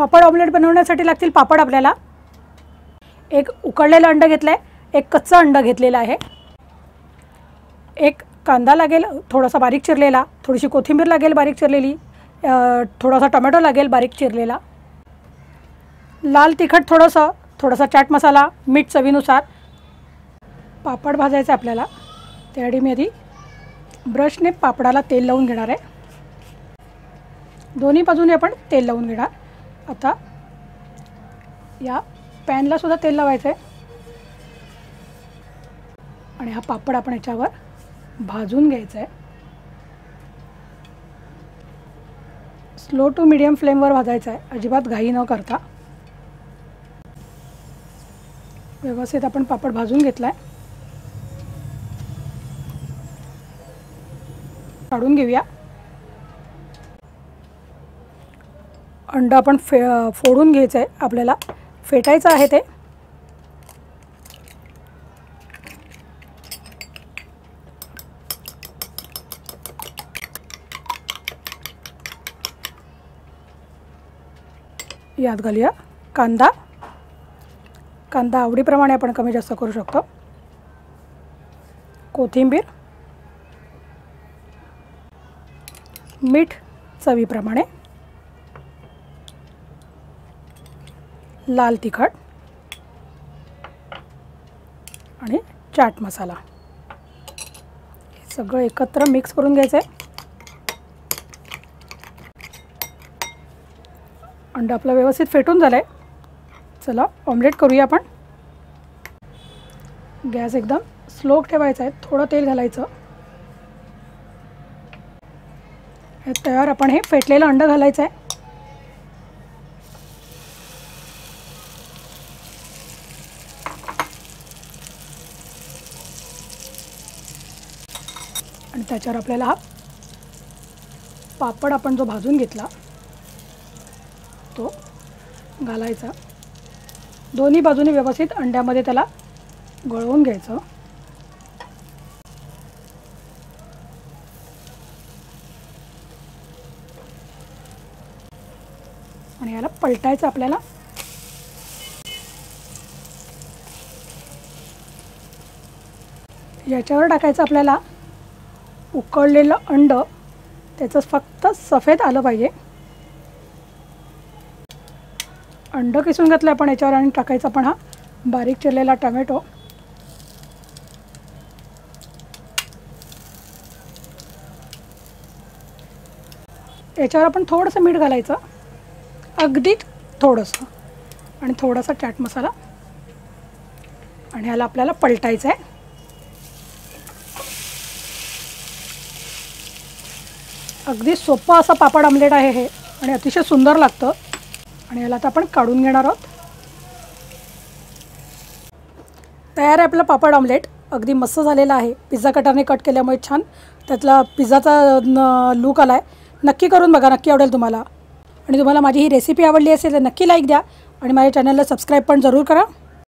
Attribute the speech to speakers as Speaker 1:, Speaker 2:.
Speaker 1: पापड omelette बनवण्यासाठी लागतील पापड आपल्याला. एक उकडलेलं अंडं घेतलं आहे एक कच्चं अंडं घेतलेलं आहे. एक कांदा लागेल थोडासा बारीक चिरलेला थोडीशी कोथिंबीर लागेल बारीक चिरलेली थोडासा टोमॅटो लागेल बारीक चिरलेला. लाल तिखट थोडंसं थोडासा चाट मसाला मीठ चवीनुसार. पापड भाजायचं आहे आपल्याला. त्यासाठी मी आधी ब्रशने पापडाला तेल लावून घेणार आहे. दोन्ही बाजूने आपण तेल लावून घेणार. आता या पॅनला सुद्धा तेल लावायचं आहे आणि हा पापड आपण याच्यावर भाजून घ्यायचा आहे स्लो टू मिडियम फ्लेमवर भाजायचा आहे अजिबात घाई न करता. व्यवस्थित आपण पापड भाजून घेतला आहे काढून घेऊया. अंड आपण फे फोडून घ्यायचं आहे आपल्याला फेटायचं आहे ते. यात घालूया कांदा. कांदा आवडीप्रमाणे आपण कमी जास्त करू शकतो. कोथिंबीर. मीठ चवीप्रमाणे. लाल तिखट आणि चाट मसाला. हे सगळं एकत्र मिक्स करून घ्यायचं आहे अंडं आपलं व्यवस्थित फेटून झालं आहे चला ऑमलेट करूया आपण. गॅस एकदम स्लो ठेवायचा आहे थोडं तेल घालायचं. हे तयार आपण हे फेटलेलं अंडं घालायचं आहे आणि त्याच्यावर आपल्याला हा पापड आपण जो भाजून घेतला तो घालायचा. दोन्ही बाजूनी व्यवस्थित अंड्यामध्ये त्याला गळवून घ्यायचं. आणि याला पलटायचं आपल्याला. याच्यावर टाकायचं आपल्याला उकळलेलं अंड त्याचं फक्त सफेद आलं पाहिजे. अंड किसून घातलं आपण याच्यावर आणि टाकायचा पण हा बारीक चिरलेला टमॅटो. याच्यावर आपण थोडंसं मीठ घालायचं. अगदी थोडंसं. आणि थोडासा चाट मसाला. आणि ह्याला आपल्याला पलटायचं आहे अगदी सोपं असं पापड आमलेट आहे हे आणि अतिशय सुंदर लागतं. आणि याला आता आपण काढून घेणार आहोत. तयार आहे आपलं पापड ऑमलेट अगदी मस्त झालेलं आहे. पिझ्झा कटरने कट केल्यामुळे छान त्यातला पिझ्झाचा न लूक आला आहे नक्की करून बघा नक्की आवडेल तुम्हाला. आणि तुम्हाला माझी ही रेसिपी आवडली असेल तर नक्की लाईक द्या. आणि माझ्या चॅनलला सबस्क्राईब पण जरूर करा.